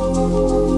Música